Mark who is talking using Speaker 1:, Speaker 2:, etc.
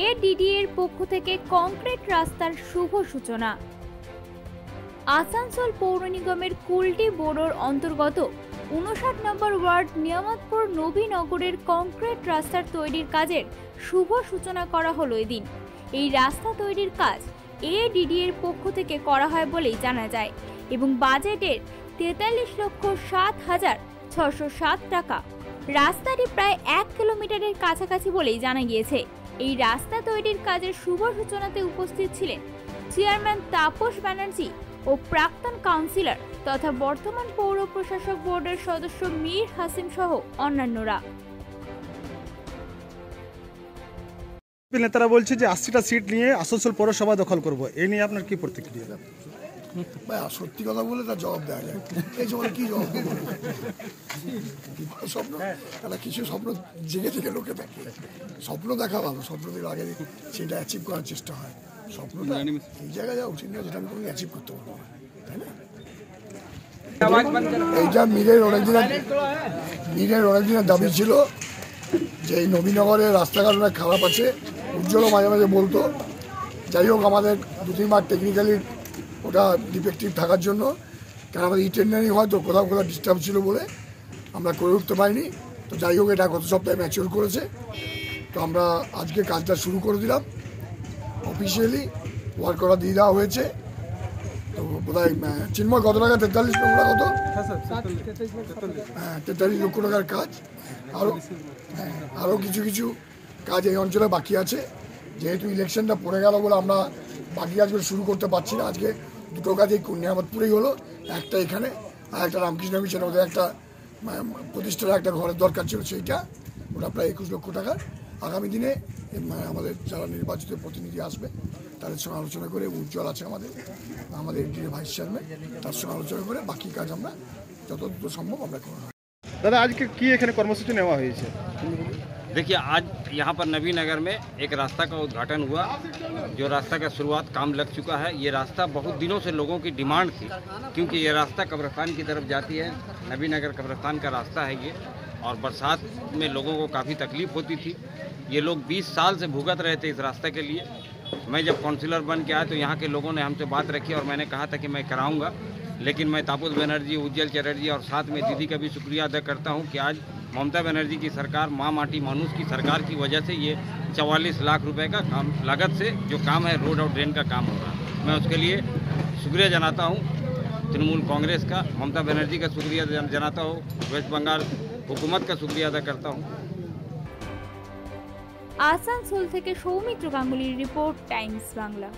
Speaker 1: ADD এর পক্ষ থেকে কংক্রিট রাস্তার শুভ সূচনা। আসানসোল পৌর নিগমের কুলটি বোরোর অন্তর্গত উনষাট নম্বর ওয়ার্ড নিয়ামতপুর নবীনগরের কংক্রিট রাস্তার তৈরির কাজের শুভ সূচনা করা হলো এদিন। এই রাস্তা তৈরির কাজ এডিডি এর পক্ষ থেকে করা হয় বলেই জানা যায় এবং বাজেটের তেতাল্লিশ লক্ষ সাত হাজার ছশো সাত টাকা। রাস্তাটি প্রায় এক কিলোমিটারের কাছাকাছি বলেই জানা গিয়েছে। এই রাস্তা তৈরির কাজের শুভ সূচনাতে উপস্থিত ছিলেন চেয়ারম্যান তাপস ব্যানার্জি ও প্রাক্তন কাউন্সিলর তথা বর্তমান পৌর প্রশাসক বোর্ডের সদস্য মীর হাসিম সহ অন্যান্যরা।
Speaker 2: নেতারা বলছে যে আশিটা সিট নিয়ে আসানসোল পৌরসভা দখল করব। এই নিয়ে আপনার কি প্রতিক্রিয়া?
Speaker 3: সত্যি কথা বলে তার জবাব দেওয়া যায়। এই সময় কি জবাব স্বপ্ন, তারা কিছু স্বপ্ন জেগে জেগে লোকে থাকে স্বপ্ন দেখা ভালো, স্বপ্ন থেকে আগে সেটা অ্যাচিভ করার চেষ্টা হয়। স্বপ্নটা এই জায়গায় যাওয়া উচিত না যেটা আমি কোনো অ্যাচিভ করতে পারব না। তাই না? এইটা মীরের অনেকদিনের মীরের অনেকদিনের দাবি ছিল যে এই নবীনগরের রাস্তাঘাট অনেক খারাপ আছে উজ্জ্বলও মাঝে মাঝে বলতো। যাই হোক, আমাদের দু তিনবার টেকনিক্যালি ওটা ডিফেক্টিভ থাকার জন্য। কারণ আমাদের ইটেন্ডারিং হয়তো কোথাও কোথাও ডিস্টার্ব ছিল বলে আমরা করে উঠতে পারিনি। তো যাই হোক এটা গত সপ্তাহে ম্যাচিওর করেছে। তো আমরা আজকে কাজটা শুরু করে দিলাম। অফিসিয়ালি ওয়ার্ক করা দিয়ে দেওয়া হয়েছে। তো বোধহয় চিন্ময় কত টাকা? তেতাল্লিশ লক্ষ টাকা কত? হ্যাঁ তেতাল্লিশ। লক্ষ টাকার কাজ। আরও হ্যাঁ আরও কিছু কিছু কাজ এই অঞ্চলে বাকি আছে। যেহেতু ইলেকশনটা পড়ে গেল বলে আমরা বাকি কাজগুলো শুরু করতে পারছি না আজকে। দুটো কাজ এই নিয়ামতপুরেই হলো একটা এখানে আর একটা রামকৃষ্ণ মিশনের মধ্যে একটা প্রতিষ্ঠার একটা ঘরের দরকার ছিল সেইটা ওটা প্রায় একুশ লক্ষ টাকা। আগামী দিনে আহ, আমাদের যারা নির্বাচিত প্রতিনিধি আসবে তাদের সঙ্গে আলোচনা করে উজ্জ্বল আছে আমাদের আমাদের এনডিএ ভাইস চেয়ারম্যান তার সঙ্গে আলোচনা করে বাকি কাজ আমরা যত সম্ভব আমরা করব
Speaker 2: দাদা আজকে কি এখানে কর্মসূচি নেওয়া হয়েছে?
Speaker 4: देखिए, आज यहाँ पर नबी नगर में एक रास्ता का उद्घाटन हुआ, जो रास्ता का शुरुआत काम लग चुका है। ये रास्ता बहुत दिनों से लोगों की डिमांड थी, क्योंकि ये रास्ता कब्रस्तान की तरफ़ जाती है। नबी नगर कब्रस्तान का रास्ता है ये, और बरसात में लोगों को काफ़ी तकलीफ़ होती थी। ये लोग 20 साल से भुगत रहे थे इस रास्ते के लिए। मैं जब काउंसिलर बन के आया तो यहाँ के लोगों ने हमसे बात रखी और मैंने कहा था कि मैं कराऊँगा। लेकिन मैं तापुस बनर्जी, उज्जवल चटर्जी और साथ में दीदी का भी शुक्रिया अदा करता हूँ कि आज ममता बनर्जी की सरकार माँ माटी मानूस की सरकार की वजह से ये चवालीस लाख रुपए का काम लागत से जो काम है रोड और ड्रेन का काम हो रहा है मैं उसके लिए शुक्रिया जनाता हूँ तृणमूल कांग्रेस का ममता बनर्जी का शुक्रिया जन- जनाता हूँ वेस्ट बंगाल हुकूमत का शुक्रिया अदा करता हूँ
Speaker 1: আসানসোল থেকে সৌমিত্র গাঙ্গুলির রিপোর্ট টাইমস বাংলা